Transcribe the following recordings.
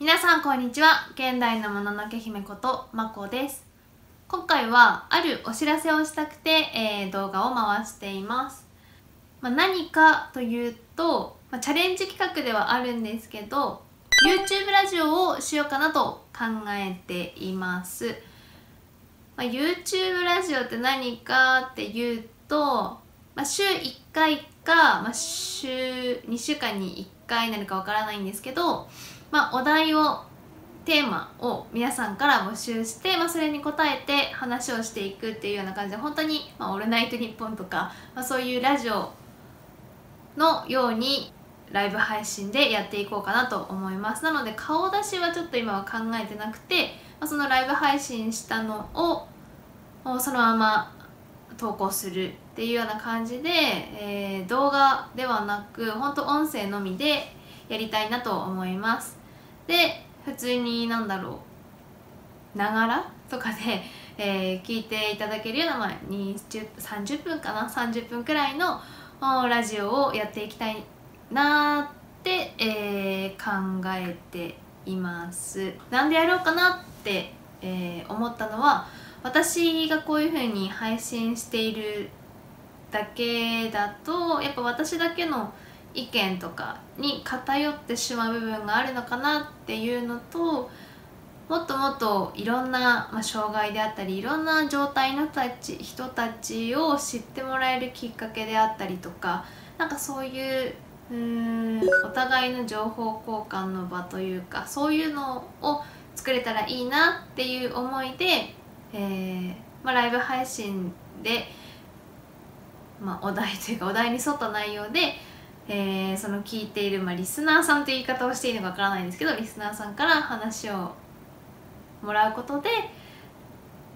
皆さんこんにちは。現代のもののけ姫ことまこです。今回はあるお知らせをしたくて、えー、動画を回しています、まあ、何かというと、まあ、チャレンジ企画ではあるんですけど YouTube ラジオをしようかなと考えています、まあ、YouTube ラジオって何かっていうと、まあ、週1回か、まあ、週2週間に1回なるかわからないんですけどまあ、お題をテーマを皆さんから募集して、まあ、それに答えて話をしていくっていうような感じで本当に「まあ、オールナイトニッポン」とか、まあ、そういうラジオのようにライブ配信でやっていこうかなと思います。なので顔出しはちょっと今は考えてなくて、まあ、そのライブ配信したのをそのまま投稿するっていうような感じで、えー、動画ではなく本当音声のみでやりたいなと思います。で普通になんだろうながらとかで、えー、聞いていただけるような、まあ、30分かな？30分くらいのラジオをやっていきたいなって、えー、考えています。なんでやろうかなって、え、思ったのは私がこういう風に配信しているだけだとやっぱ私だけの意見とかに偏ってしまう部分があるのかなっていうのともっともっといろんな、まあ、障害であったりいろんな状態のたち人たちを知ってもらえるきっかけであったりとかなんかそういううーんお互いの情報交換の場というかそういうのを作れたらいいなっていう思いで、えーまあ、ライブ配信で、まあ、お題というかお題に沿った内容でえー、その聞いている、まあ、リスナーさんという言い方をしていいのかわからないんですけどリスナーさんから話をもらうことで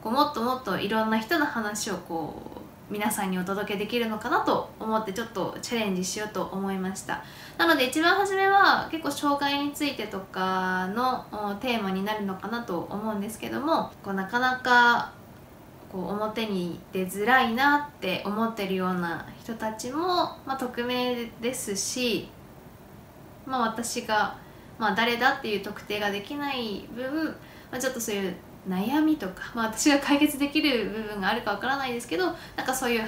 こうもっともっといろんな人の話をこう皆さんにお届けできるのかなと思ってちょっとチャレンジしようと思いました。なので一番初めは結構障害についてとかのテーマになるのかなと思うんですけどもこうなかなかこう表に出づらいなって思ってるような人たちも、まあ、匿名ですし、まあ、私が、まあ、誰だっていう特定ができない分、まあ、ちょっとそういう悩みとか、まあ、私が解決できる部分があるかわからないですけどなんかそういう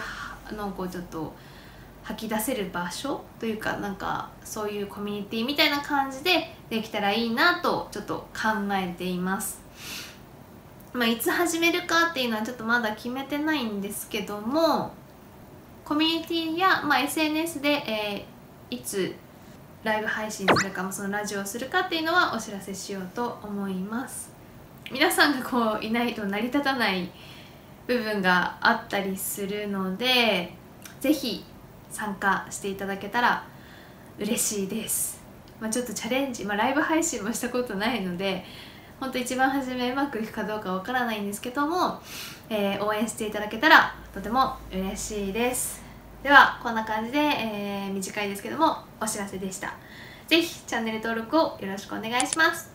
のをこうちょっと吐き出せる場所というかなんかそういうコミュニティみたいな感じでできたらいいなとちょっと考えています。まあ、いつ始めるかっていうのはちょっとまだ決めてないんですけどもコミュニティや、まあ、SNS で、えー、いつライブ配信するかもそのラジオをするかっていうのはお知らせしようと思います皆さんがこういないと成り立たない部分があったりするので是非参加していただけたら嬉しいです、まあ、ちょっとチャレンジ、まあ、ライブ配信もしたことないので本当一番初めうまくいくかどうかわからないんですけども、えー、応援していただけたらとても嬉しいです。ではこんな感じで、えー、短いですけどもお知らせでした。是非チャンネル登録をよろしくお願いします。